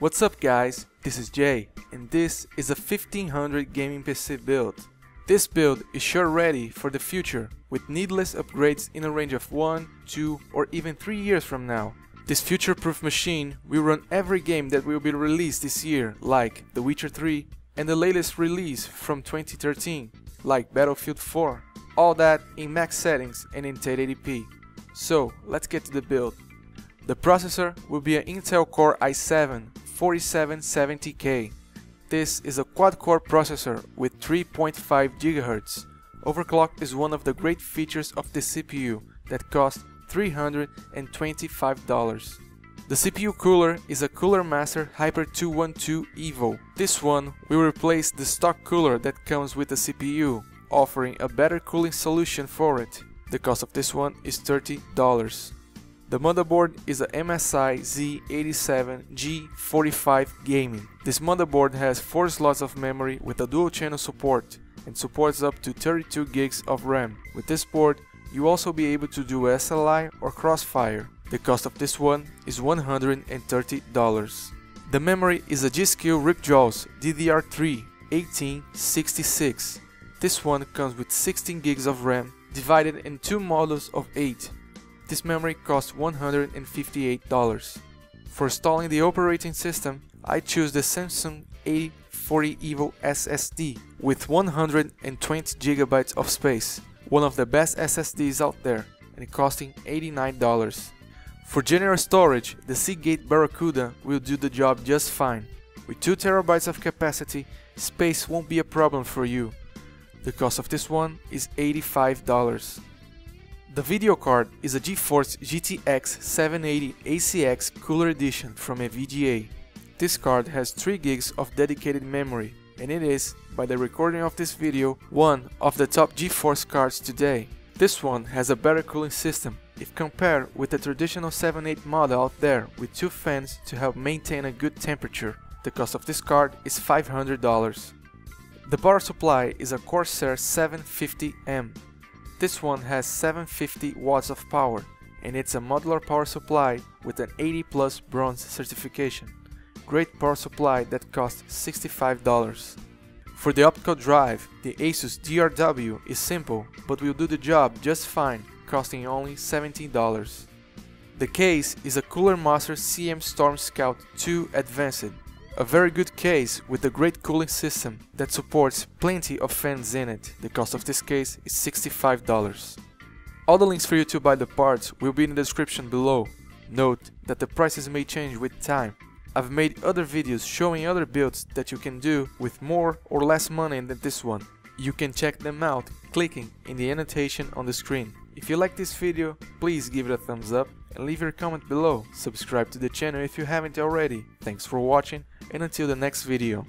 What's up guys, this is Jay and this is a 1500 gaming PC build. This build is sure ready for the future with needless upgrades in a range of 1, 2 or even 3 years from now. This future-proof machine will run every game that will be released this year like The Witcher 3 and the latest release from 2013 like Battlefield 4. All that in max settings and in 1080p. So let's get to the build. The processor will be an Intel Core i7 4770K. This is a quad-core processor with 3.5 GHz. Overclock is one of the great features of the CPU that costs $325. The CPU cooler is a Cooler Master Hyper 212 Evo. This one will replace the stock cooler that comes with the CPU, offering a better cooling solution for it. The cost of this one is $30. The motherboard is a MSI Z87G45 Gaming. This motherboard has 4 slots of memory with a dual channel support and supports up to 32 gigs of RAM. With this board, you also be able to do SLI or Crossfire. The cost of this one is $130. The memory is a G.Skill Ripjaws DDR3 1866. This one comes with 16 gigs of RAM divided in two modules of 8 this memory costs $158. For installing the operating system, I choose the Samsung 840 EVO SSD with 120 GB of space, one of the best SSDs out there, and costing $89. For general storage, the Seagate Barracuda will do the job just fine. With 2 TB of capacity, space won't be a problem for you. The cost of this one is $85. The video card is a GeForce GTX 780 ACX Cooler Edition from EVGA. This card has 3 gigs of dedicated memory and it is, by the recording of this video, one of the top GeForce cards today. This one has a better cooling system if compared with the traditional 7.8 model out there with two fans to help maintain a good temperature. The cost of this card is $500. The power supply is a Corsair 750M this one has 750 watts of power and it's a modular power supply with an 80 plus bronze certification. Great power supply that costs $65. For the optical drive, the Asus DRW is simple but will do the job just fine, costing only $17. The case is a Cooler Master CM Storm Scout 2 Advanced a very good case with a great cooling system that supports plenty of fans in it. The cost of this case is $65. All the links for you to buy the parts will be in the description below. Note that the prices may change with time. I've made other videos showing other builds that you can do with more or less money than this one. You can check them out clicking in the annotation on the screen. If you like this video, please give it a thumbs up and leave your comment below. Subscribe to the channel if you haven't already. Thanks for watching and until the next video.